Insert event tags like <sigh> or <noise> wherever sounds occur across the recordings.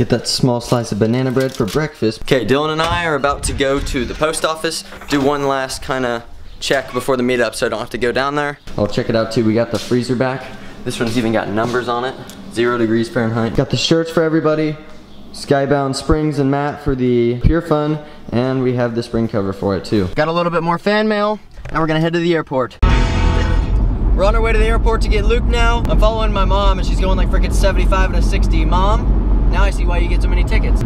Get that small slice of banana bread for breakfast. Okay, Dylan and I are about to go to the post office, do one last kind of check before the meetup so I don't have to go down there. I'll check it out too. We got the freezer back. This one's even got numbers on it. Zero degrees Fahrenheit. Got the shirts for everybody. Skybound Springs and Matt for the Pure Fun. And we have the spring cover for it too. Got a little bit more fan mail. Now we're gonna head to the airport. We're on our way to the airport to get Luke now. I'm following my mom and she's going like freaking 75 and a 60. Mom, now I see why you get so many tickets.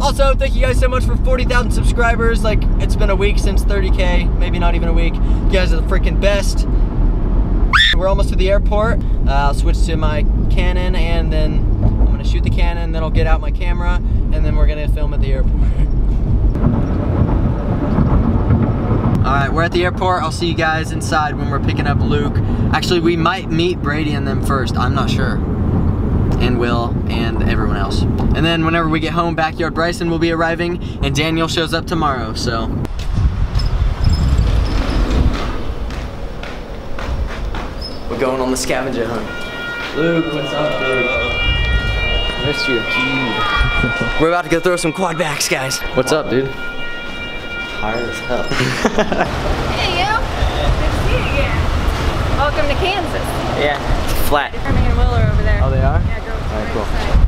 Also, thank you guys so much for 40,000 subscribers. Like, it's been a week since 30K, maybe not even a week. You guys are the freaking best. We're almost to the airport. Uh, I'll switch to my Canon and then shoot the cannon, then I'll get out my camera, and then we're gonna film at the airport. <laughs> All right, we're at the airport. I'll see you guys inside when we're picking up Luke. Actually, we might meet Brady and them first. I'm not sure. And Will and everyone else. And then whenever we get home, Backyard Bryson will be arriving and Daniel shows up tomorrow, so. We're going on the scavenger hunt. Luke, what's up? Missed you. We're about to go throw some quad backs, guys. What's up, dude? Hard as hell. <laughs> Hey, you. Good to see you again. Welcome to Kansas. yeah, it's flat. Hermie and Will are over there. Oh, they are? Yeah, go Alright, cool. side.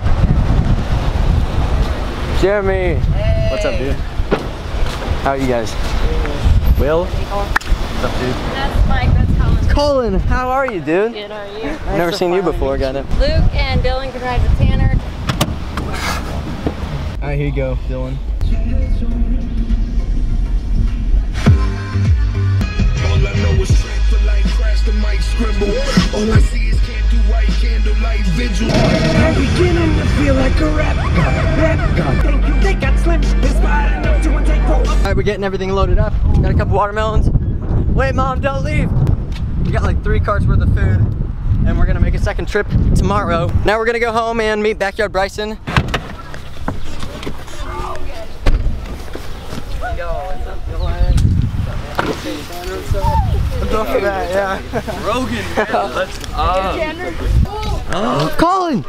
Jeremy. What's up, dude? How are you guys? Will? What's up, dude? That's Mike. That's Colin. Colin, how are you, dude? Good, are you? I've never seen you before, got it. Luke and Dylan can ride with Tanner. All right, here you go, Dylan. All I know is strength light, crash the mic, scribble. All I see is can't do right, candlelight vigil. I'm beginning to feel like a rap god, rap god. Thank you, they got slim, inspired enough to take hold. All right, we're getting everything loaded up. Got a couple watermelons. Wait, mom, don't leave. We got like three carts worth of food, and we're gonna make a second trip tomorrow. Now we're gonna go home and meet Backyard Bryson. Yo, what's up, Dylan? Enough for that, yeah. Rogan, let's Colin!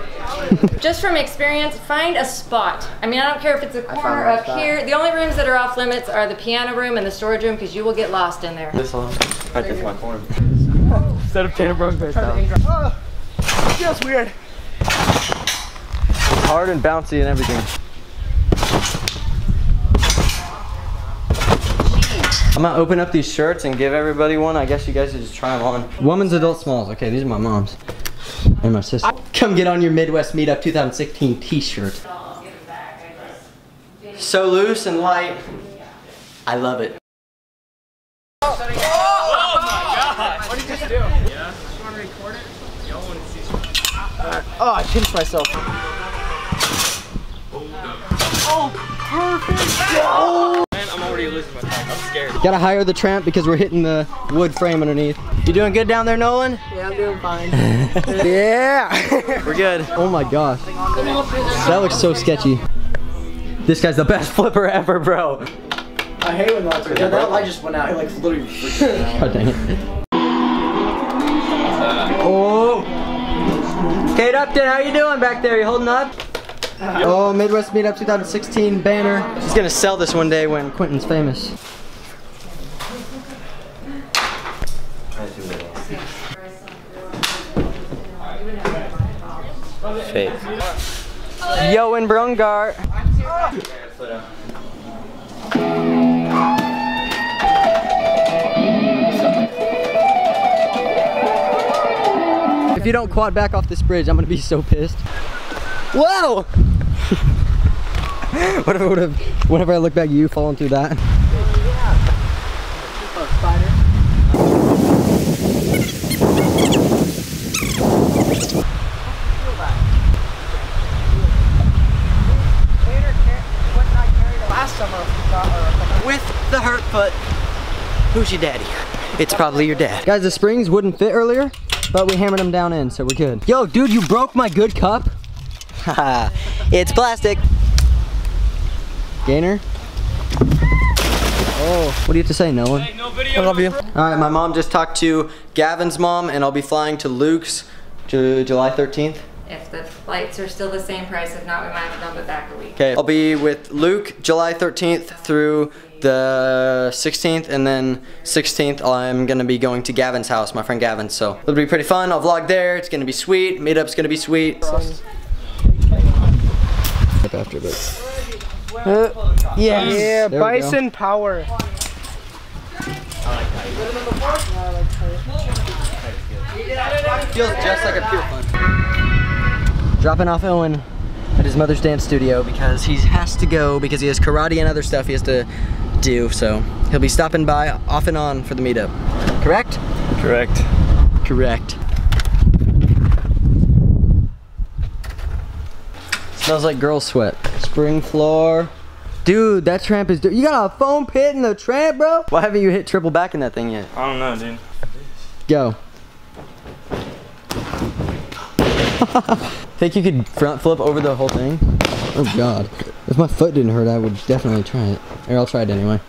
Just from experience, find a spot. I mean, I don't care if it's a corner up here. The only rooms that are off limits are the piano room and the storage room because you will get lost in there. This one, right there for my corner. Instead of Tanner Brown face down. Feels weird. It's hard and bouncy and everything. I'm gonna open up these shirts and give everybody one. I guess you guys should just try them on. Woman's adult smalls. Okay, these are my mom's. And my sister. Come get on your Midwest Meetup 2016 t-shirt. So loose and light. I love it. Oh, oh my god! What did you just do? Yeah. You wanna record it? Y'all wanna see Oh, I pinched myself. Oh, Gotta hire the tramp because we're hitting the wood frame underneath. You doing good down there, Nolan? Yeah, I'm doing fine. <laughs> yeah! we're good. Oh my gosh. That looks so sketchy. This guy's the best <laughs> flipper ever, bro. I hate when lights are down. That light just went out. It like literally freaked out. <laughs> God dang it. Oh! Kate Upton, how you doing back there? You holding up? Uh-huh. Oh, Midwest Meetup 2016 banner. He's gonna sell this one day when Quentin's famous. Fake. Yo and Braungardt. If you don't quad back off this bridge, I'm gonna be so pissed. Whoa! <laughs> whatever, whatever, whenever I look back, you falling through that. With the hurt foot, who's your daddy? It's probably your dad. Guys, the springs wouldn't fit earlier, but we hammered them down in, so we're good. Yo, dude, you broke my good cup. Haha, <laughs> it's plastic. Gainer? Oh, what do you have to say, Nolan? I love you. All right, my mom just talked to Gavin's mom, and I'll be flying to Luke's Ju- July 13th. If the flights are still the same price, if not, we might have to bump it back a week. Okay, I'll be with Luke July 13th through the 16th, and then 16th I'm gonna be going to Gavin's house, my friend Gavin. So it'll be pretty fun. I'll vlog there. It's gonna be sweet. Meetup's gonna be sweet. After, but uh, Yeah, There bison power. feels just like a pure fun. Dropping off Owen at his mother's dance studio because he has to go because he has karate and other stuff he has to do. So he'll be stopping by off and on for the meetup. Correct? Correct. Correct. Smells like girl sweat. Spring floor. Dude, that tramp is. You got a foam pit in the tramp, bro? Why haven't you hit triple back in that thing yet? I don't know, dude. Go. <laughs> Think you could front flip over the whole thing? Oh god. If my foot didn't hurt, I would definitely try it. Or I'll try it anyway.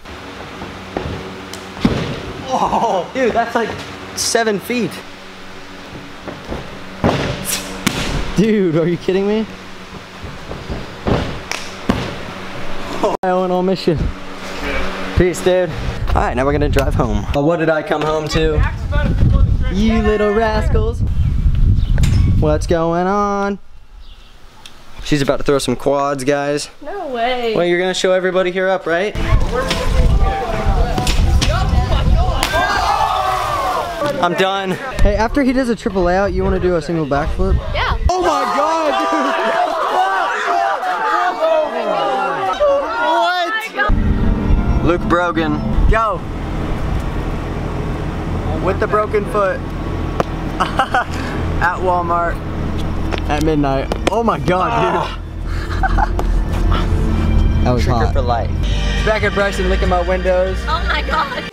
Oh, dude, that's like seven feet. Dude, are you kidding me? Oh, I own on mission. Peace, dude. All right, now we're gonna drive home. Uh, what did I come home to? You little rascals. What's going on? She's about to throw some quads, guys. No way. Well, you're gonna show everybody here up, right? I'm done. Hey, after he does a triple layout, you wanna do a single backflip? Yeah. Oh my god, dude! what? Luke Brogan, go! With the broken foot. <laughs> At Walmart. At midnight. Oh my god, dude. Ah. <laughs> that was Trigger hot. for life. Backyard Bryson, licking my windows. Oh my god.